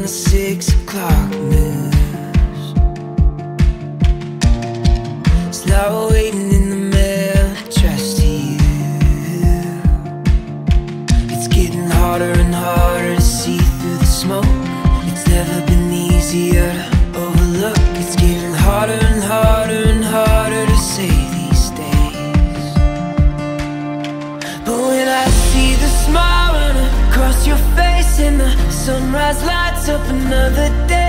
the six o'clock news. It's now waiting in the mail, to you. It's getting harder and harder to see through the smoke. It's never been easier to overlook. It's getting harder and harder and harder to say these days. But when I see the smile sunrise lights up another day.